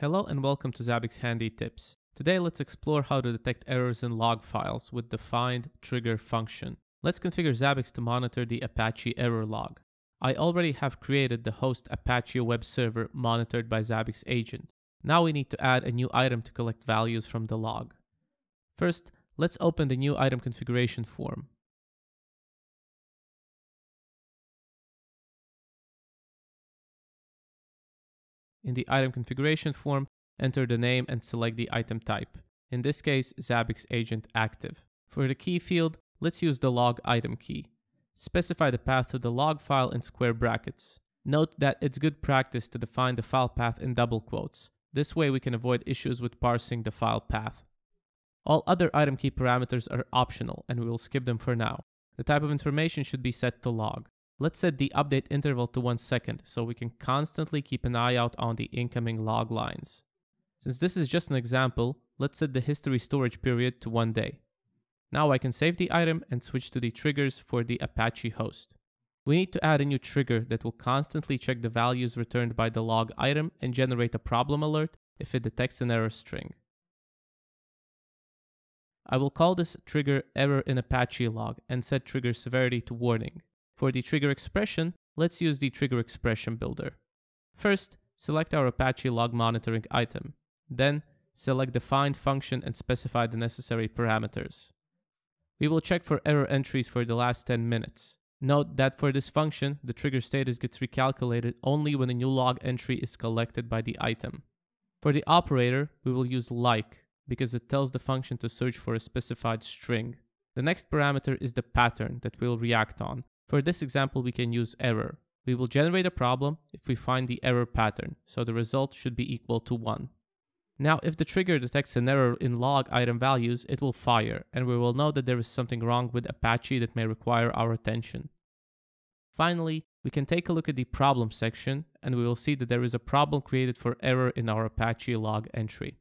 Hello and welcome to Zabbix Handy Tips. Today let's explore how to detect errors in log files with the find trigger function. Let's configure Zabbix to monitor the Apache error log. I already have created the host Apache web server monitored by Zabbix agent. Now we need to add a new item to collect values from the log. First, let's open the new item configuration form. In the item configuration form, enter the name and select the item type. In this case, Zabbix Agent Active. For the key field, let's use the log item key. Specify the path to the log file in square brackets. Note that it's good practice to define the file path in double quotes. This way we can avoid issues with parsing the file path. All other item key parameters are optional and we will skip them for now. The type of information should be set to log. Let's set the update interval to one second so we can constantly keep an eye out on the incoming log lines. Since this is just an example, let's set the history storage period to one day. Now I can save the item and switch to the triggers for the Apache host. We need to add a new trigger that will constantly check the values returned by the log item and generate a problem alert if it detects an error string. I will call this trigger error in Apache log and set trigger severity to warning. For the trigger expression, let's use the trigger expression builder. First, select our Apache log monitoring item. Then, select the find function and specify the necessary parameters. We will check for error entries for the last 10 minutes. Note that for this function, the trigger status gets recalculated only when a new log entry is collected by the item. For the operator, we will use like because it tells the function to search for a specified string. The next parameter is the pattern that we'll react on, for this example, we can use error. We will generate a problem if we find the error pattern, so the result should be equal to 1. Now, if the trigger detects an error in log item values, it will fire, and we will know that there is something wrong with Apache that may require our attention. Finally, we can take a look at the problem section, and we will see that there is a problem created for error in our Apache log entry.